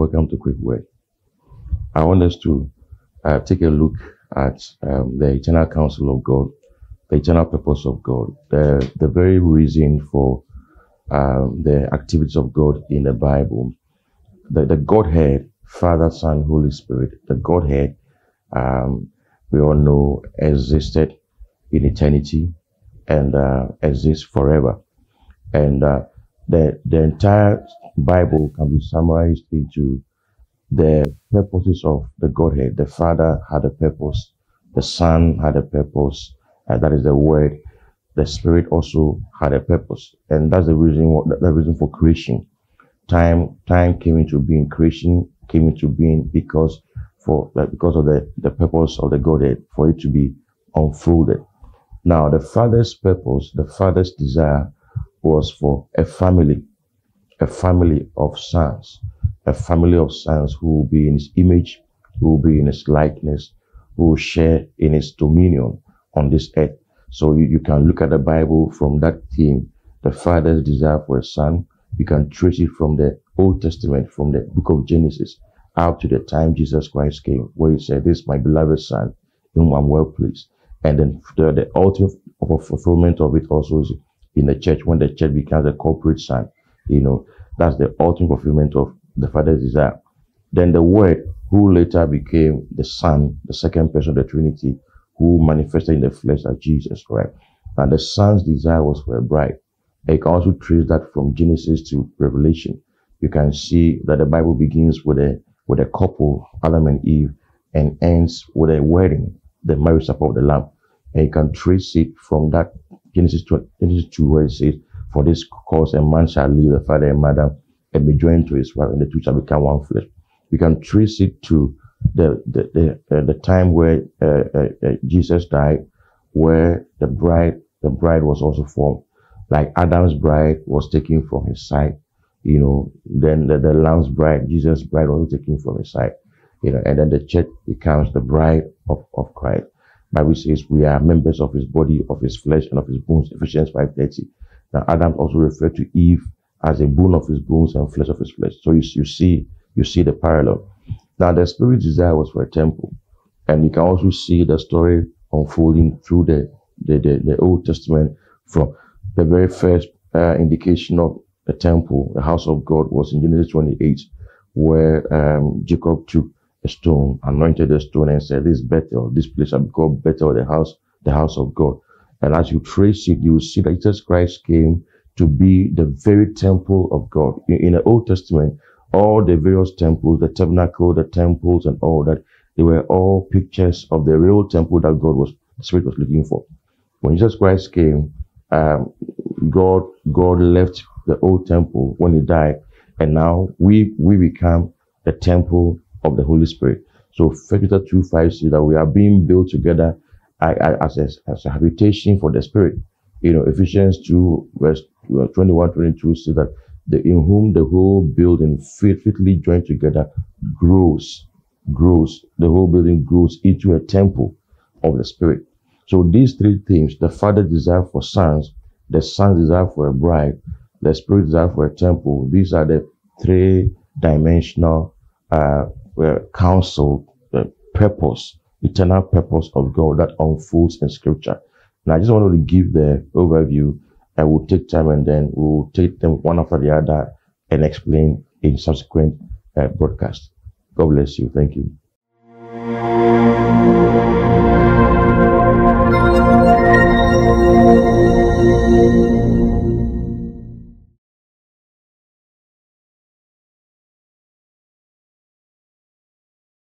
welcome to Quick Word. I want us to uh, take a look at um, the eternal counsel of God, the eternal purpose of God, the, the very reason for um, the activities of God in the Bible, the, the Godhead, Father, Son, Holy Spirit, the Godhead, um, we all know existed in eternity and uh, exists forever. And uh, the, the entire Bible can be summarized into the purposes of the Godhead. The Father had a purpose, the Son had a purpose, and that is the Word. The Spirit also had a purpose, and that's the reason. what The reason for creation. Time, time came into being. Creation came into being because for because of the the purpose of the Godhead for it to be unfolded. Now, the Father's purpose, the Father's desire, was for a family, a family of sons a family of sons who will be in his image, who will be in his likeness, who will share in his dominion on this earth. So you, you can look at the Bible from that theme, the father's desire for a son. You can trace it from the Old Testament, from the book of Genesis, up to the time Jesus Christ came, where he said, This is my beloved son, in whom I'm well pleased. And then the, the ultimate fulfillment of it also is in the church, when the church becomes a corporate son. You know, that's the ultimate fulfillment of the Father's desire. Then the Word, who later became the Son, the second person of the Trinity, who manifested in the flesh as Jesus, right? And the Son's desire was for a bride. And you can also trace that from Genesis to Revelation. You can see that the Bible begins with a with a couple, Adam and Eve, and ends with a wedding, the marriage supper of the Lamb. And you can trace it from that Genesis 2, Genesis 2 where it says, For this cause a man shall leave the father and mother and be joined to his wife, and the two shall become one flesh. We can trace it to the the the, uh, the time where uh, uh, uh, Jesus died, where the bride the bride was also formed, like Adam's bride was taken from his side, you know. Then the, the Lamb's bride, Jesus' bride, was taken from his side, you know. And then the church becomes the bride of of Christ. Bible says we are members of his body, of his flesh, and of his bones. Ephesians five thirty. Now Adam also referred to Eve as a bone of his bones and flesh of his flesh. So you, you see, you see the parallel. Now the spirit's desire was for a temple. And you can also see the story unfolding through the, the, the, the Old Testament from the very first uh, indication of a temple, the house of God was in Genesis 28, where um, Jacob took stone, anointed the stone and said, this Bethel, this place shall be called Bethel, the house, the house of God. And as you trace it, you see that Jesus Christ came to be the very temple of God. In, in the Old Testament, all the various temples, the tabernacle, the temples, and all that, they were all pictures of the real temple that God was, the Spirit was looking for. When Jesus Christ came, um, God, God left the old temple when He died, and now we we become the temple of the Holy Spirit. So First Peter two five says that we are being built together as a, as a habitation for the Spirit. You know, Ephesians 2 verse 21, 22 says that the, in whom the whole building faithfully joined together grows, grows, the whole building grows into a temple of the Spirit. So these three things, the Father desire for sons, the Son desire for a bride, the Spirit desire for a temple, these are the three dimensional uh, Counsel, the purpose, eternal purpose of God that unfolds in Scripture. And I just wanted to give the overview. I will take time and then we'll take them one after the other and explain in subsequent uh, broadcast. God bless you. Thank you.